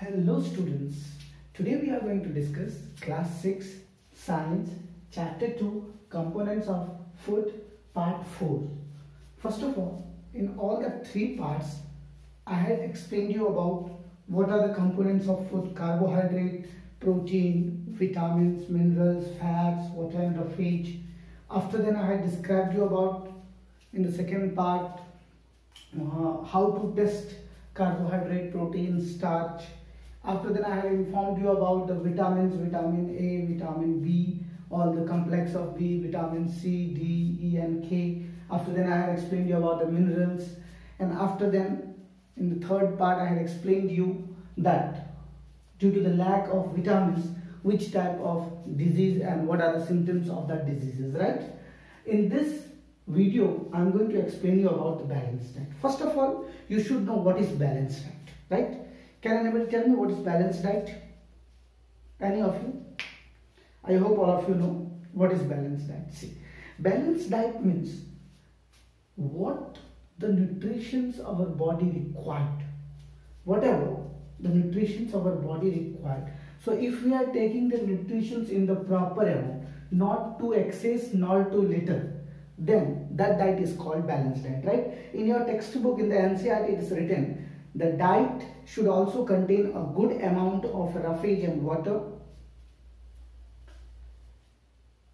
Hello students. Today we are going to discuss class 6 science chapter 2 components of food part 4. First of all, in all the three parts I had explained you about what are the components of food carbohydrate, protein, vitamins, minerals, fats, water and roughage. After then I had described you about in the second part uh, how to test carbohydrate, protein, starch. After that, I have informed you about the vitamins, vitamin A, vitamin B, all the complex of B, vitamin C, D, E, and K. After then, I have explained you about the minerals. And after then, in the third part, I had explained you that due to the lack of vitamins, which type of disease and what are the symptoms of that diseases, right? In this video, I'm going to explain you about the balanced diet. First of all, you should know what is balanced diet, right? Can anybody tell me what is balanced diet? Any of you? I hope all of you know what is balanced diet. See, balanced diet means what the nutritions of our body required, whatever the nutritions of our body required. So if we are taking the nutritions in the proper amount, not too excess, not too little, then that diet is called balanced diet, right? In your textbook in the NCERT it is written the diet should also contain a good amount of roughage and water.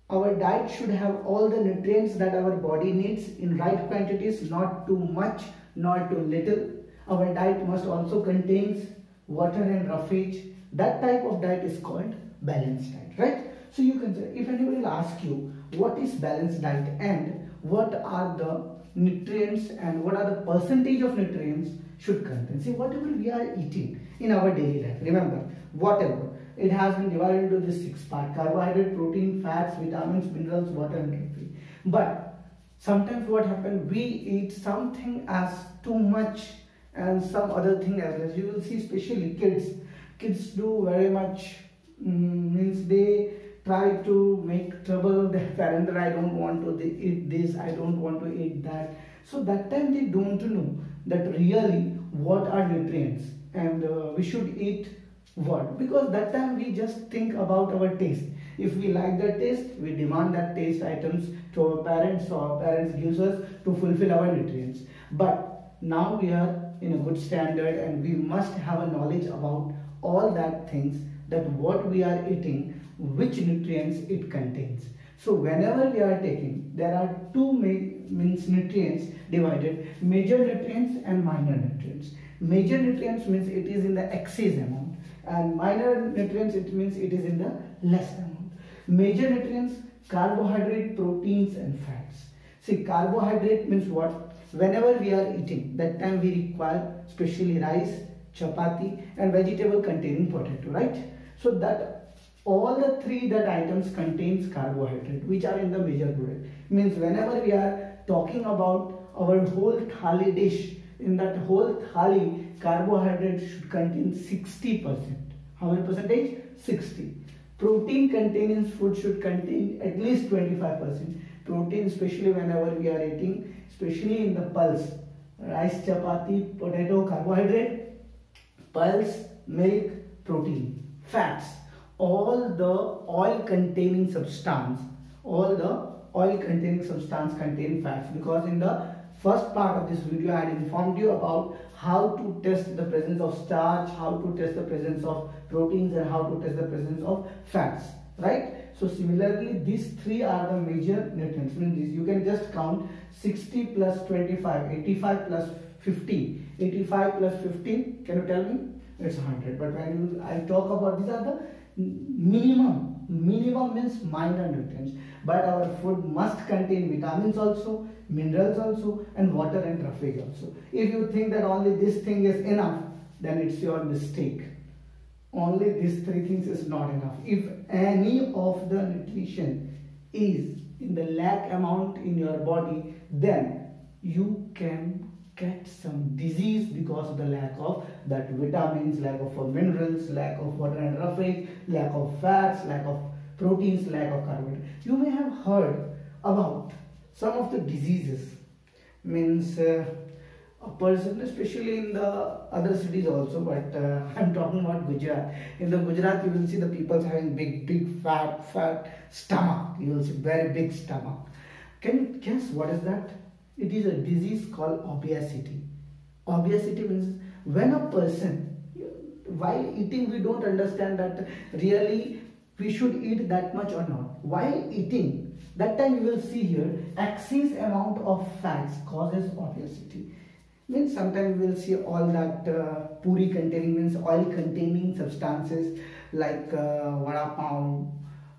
Our diet should have all the nutrients that our body needs in right quantities, not too much, not too little. Our diet must also contains water and roughage. That type of diet is called balanced diet, right? So you can say, if anybody will ask you what is balanced diet and what are the nutrients and what are the percentage of nutrients should contain. See, whatever we are eating in our daily life, remember, whatever, it has been divided into this six part, carbohydrate, protein, fats, vitamins, minerals, water and nutrients. But sometimes what happens, we eat something as too much and some other thing as less. You will see especially kids, kids do very much, um, means they try to make trouble their parent that I don't want to eat this, I don't want to eat that. So that time they don't know that really what are nutrients? And uh, we should eat what? Because that time we just think about our taste. If we like that taste we demand that taste items to our parents so our parents gives us to fulfill our nutrients. But now we are in a good standard and we must have a knowledge about all that things that what we are eating which nutrients it contains. So whenever we are taking there are two means nutrients divided major nutrients and minor nutrients. Major nutrients means it is in the excess amount and minor nutrients it means it is in the less amount. Major nutrients carbohydrate proteins and fats. See carbohydrate means what? Whenever we are eating that time we require especially rice chapati and vegetable containing potato right? So that all the three that items contains carbohydrate which are in the major product means whenever we are talking about our whole thali dish. In that whole thali carbohydrate should contain 60 percent. How many percentage? 60 protein containing food should contain at least 25 percent. Protein especially whenever we are eating especially in the pulse. Rice chapati potato carbohydrate pulse milk protein fats. All the oil containing substance all the oil containing substance contain fats. Because in the first part of this video I had informed you about how to test the presence of starch how to test the presence of proteins and how to test the presence of fats right? So similarly these three are the major nutrients. You can just count 60 plus 25 85 plus 50 85 plus 15 can you tell me? It's 100 but when I talk about these are the minimum minimum means minor nutrients. But our food must contain vitamins also minerals also and water and roughage also. If you think that only this thing is enough then it's your mistake. Only these three things is not enough. If any of the nutrition is in the lack amount in your body then you can get some disease because of the lack of that vitamins, lack of minerals, lack of water and roughage, lack of fats, lack of proteins, lack of carbohydrates. You may have heard about some of the diseases. Means uh, a person, especially in the other cities also, but uh, I'm talking about Gujarat. In the Gujarat, you will see the people having big, big, fat, fat stomach. You will see very big stomach. Can you guess what is that? It is a disease called obesity. Obesity means when a person, while eating, we don't understand that really we should eat that much or not. While eating, that time you will see here, excess amount of fats causes obesity means sometimes we will see all that uh, puri containing means oil containing substances like uh, vada pav,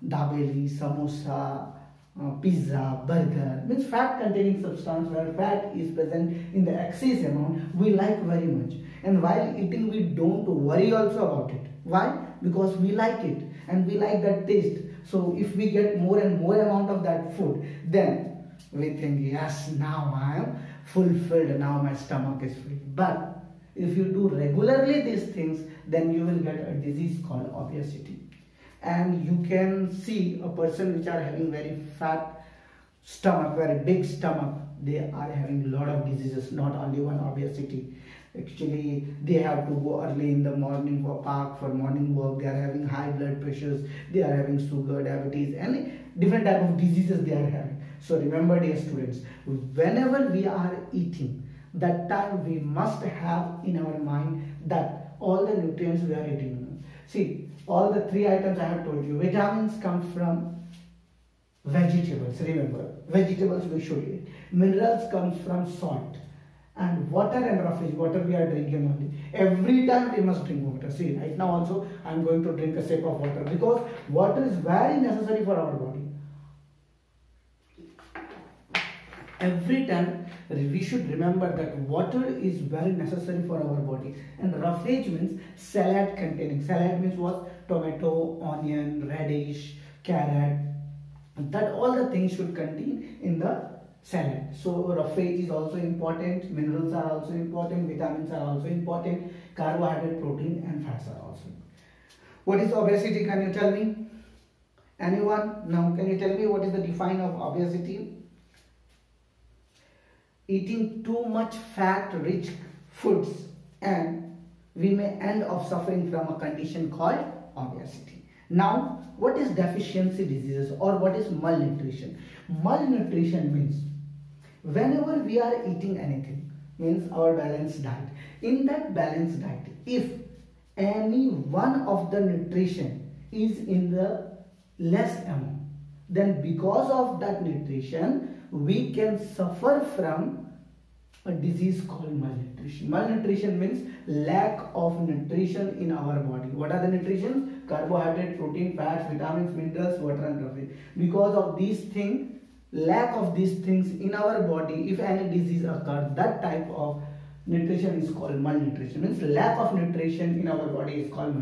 dabeli, samosa, uh, pizza, burger. Means fat containing substance where fat is present in the excess amount we like very much. And while eating we don't worry also about it. Why? Because we like it and we like that taste. So if we get more and more amount of that food then we think yes now i am fulfilled. Now my stomach is full. But if you do regularly these things then you will get a disease called obesity and you can see a person which are having very fat stomach very big stomach. They are having a lot of diseases not only one obesity. Actually they have to go early in the morning for park for morning walk. They are having high blood pressures. They are having sugar diabetes and different type of diseases they are having. So remember dear students, whenever we are eating, that time we must have in our mind that all the nutrients we are eating. See, all the three items I have told you, vitamins come from vegetables, remember, vegetables we should eat. Minerals comes from salt. And water and roughage, water we are drinking only. Every time we must drink water. See, right now also I am going to drink a sip of water because water is very necessary for our body. every time we should remember that water is very necessary for our body. And roughage means salad containing. Salad means what? Tomato onion radish carrot. That all the things should contain in the salad. So roughage is also important. Minerals are also important. Vitamins are also important. Carbohydrate protein and fats are also what is obesity? Can you tell me? Anyone? Now can you tell me what is the define of obesity eating too much fat rich foods and we may end up suffering from a condition called obesity. Now, what is deficiency diseases or what is malnutrition? Malnutrition means whenever we are eating anything, means our balanced diet. In that balanced diet, if any one of the nutrition is in the less amount, then because of that nutrition, we can suffer from a disease called malnutrition. Malnutrition means lack of nutrition in our body. What are the nutrition? Carbohydrate, protein, fats, vitamins, minerals, water and roughage. Because of these things, lack of these things in our body, if any disease occurs, that type of nutrition is called malnutrition. Means lack of nutrition in our body is called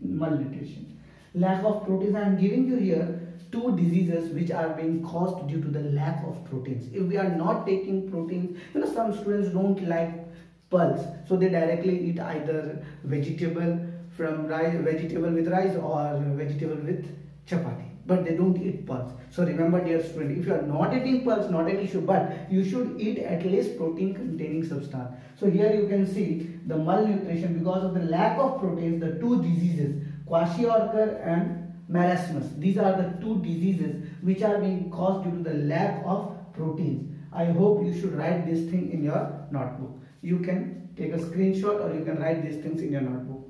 malnutrition. Lack of protein I am giving you here two diseases which are being caused due to the lack of proteins. If we are not taking proteins, you know some students don't like pulse, so they directly eat either vegetable from rice, vegetable with rice or vegetable with chapati but they don't eat pulse. So remember dear student, if you are not eating pulse, not an issue, but you should eat at least protein containing substance. So here you can see the malnutrition because of the lack of proteins, the two diseases, kwashiorkor and marasmus. These are the two diseases which are being caused due to the lack of proteins. I hope you should write this thing in your notebook. You can take a screenshot or you can write these things in your notebook.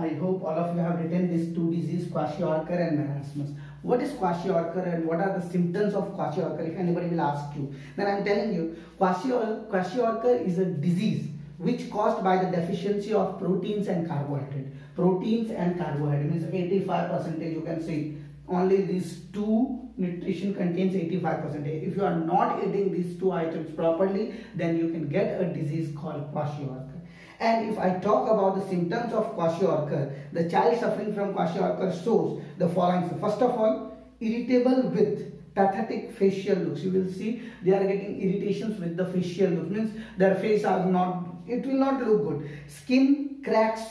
I hope all of you have written these two diseases, kwashiorkor and marasmus. What is kwashiorkor and what are the symptoms of kwashiorkor if anybody will ask you. Then I am telling you, kwashiorkor is a disease which caused by the deficiency of proteins and carbohydrate. Proteins and carbohydrate means 85 percentage you can see only these two nutrition contains 85 percentage. If you are not eating these two items properly then you can get a disease called kwashiorkor. And if I talk about the symptoms of kwashiorkor, the child suffering from kwashiorkor shows the following. First of all, irritable with pathetic facial looks. You will see they are getting irritations with the facial look. Means their face are not, it will not look good. Skin cracks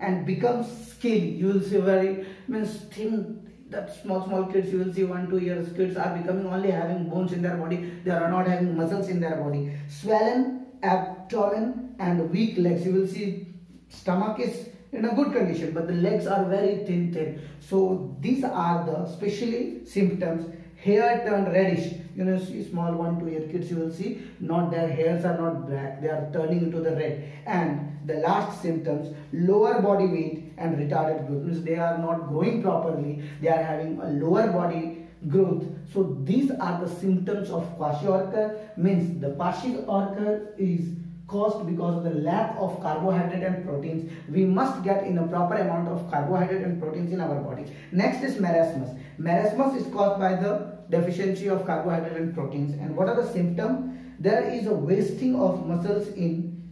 and becomes skinny. You will see very means thin that small small kids you will see one two years kids are becoming only having bones in their body they are not having muscles in their body swollen abdomen and weak legs. You will see stomach is in a good condition but the legs are very thin thin. So these are the specially symptoms. Hair turn reddish. You know see small one two year kids you will see not their hairs are not black. They are turning into the red. And the last symptoms lower body weight and retarded growth means they are not growing properly. They are having a lower body growth so these are the symptoms of kwashiorkor means the kwashiorkor is caused because of the lack of carbohydrate and proteins. We must get in a proper amount of carbohydrate and proteins in our body. Next is marasmus. Marasmus is caused by the deficiency of carbohydrate and proteins. And what are the symptoms? There is a wasting of muscles in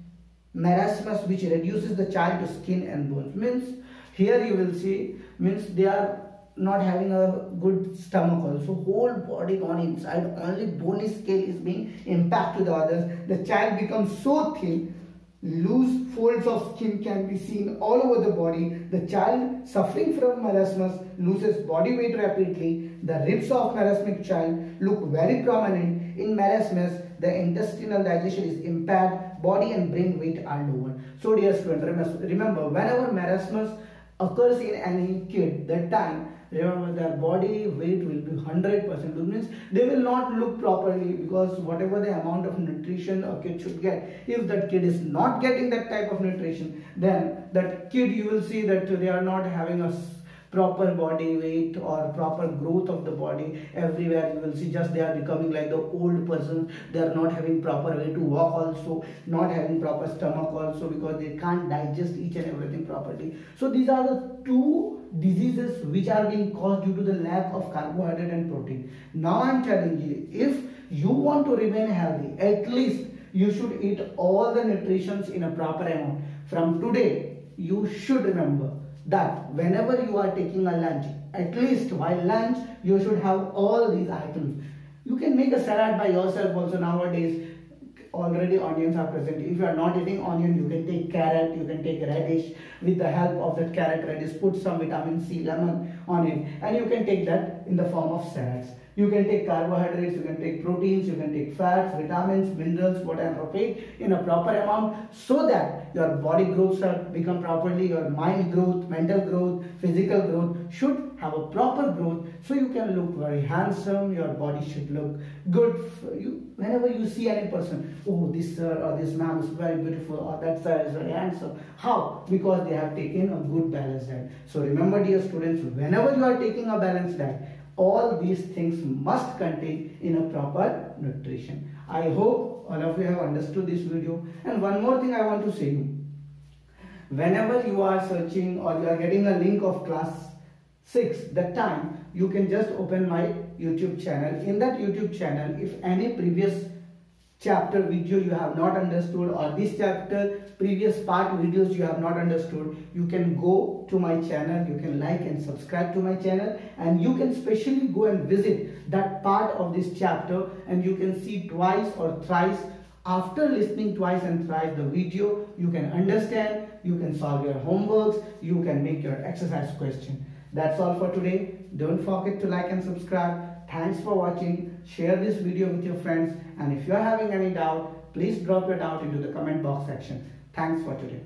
marasmus which reduces the child to skin and bones. Means here you will see means they are not having a good stomach also. Whole body gone inside. Only bony scale is being impacted to the others. The child becomes so thin loose folds of skin can be seen all over the body. The child suffering from marasmus loses body weight rapidly. The ribs of marasmic child look very prominent. In marasmus the intestinal digestion is impaired. Body and brain weight are lower. So dear student remember whenever marasmus occurs in any kid that time remember their body weight will be 100% means they will not look properly because whatever the amount of nutrition a kid should get if that kid is not getting that type of nutrition then that kid you will see that they are not having a proper body weight or proper growth of the body everywhere you will see just they are becoming like the old person. They are not having proper way to walk also not having proper stomach also because they can't digest each and everything properly. So these are the two diseases which are being caused due to the lack of carbohydrate and protein. Now i'm telling you if you want to remain healthy at least you should eat all the nutritions in a proper amount. From today you should remember that whenever you are taking a lunch, at least while lunch, you should have all these items. You can make a salad by yourself also nowadays. Already onions are present. If you are not eating onion, you can take carrot, you can take radish. With the help of that carrot radish, put some vitamin C, lemon on it. And you can take that in the form of salads. You can take carbohydrates, you can take proteins, you can take fats, vitamins, minerals, whatever, in a proper amount so that your body growth should become properly, your mind growth, mental growth, physical growth should have a proper growth so you can look very handsome, your body should look good. You, whenever you see any person, oh, this sir or this man is very beautiful or that sir is very handsome. How? Because they have taken a good balanced diet. So remember dear students, whenever you are taking a balanced diet, all these things must contain in a proper nutrition. I hope all of you have understood this video. And one more thing I want to say you. Whenever you are searching or you are getting a link of class 6, that time you can just open my YouTube channel. In that YouTube channel, if any previous chapter video you have not understood or this chapter previous part videos you have not understood you can go to my channel you can like and subscribe to my channel and you can specially go and visit that part of this chapter and you can see twice or thrice after listening twice and thrice the video you can understand you can solve your homeworks you can make your exercise question that's all for today don't forget to like and subscribe Thanks for watching. Share this video with your friends. And if you're having any doubt, please drop your doubt into the comment box section. Thanks for today.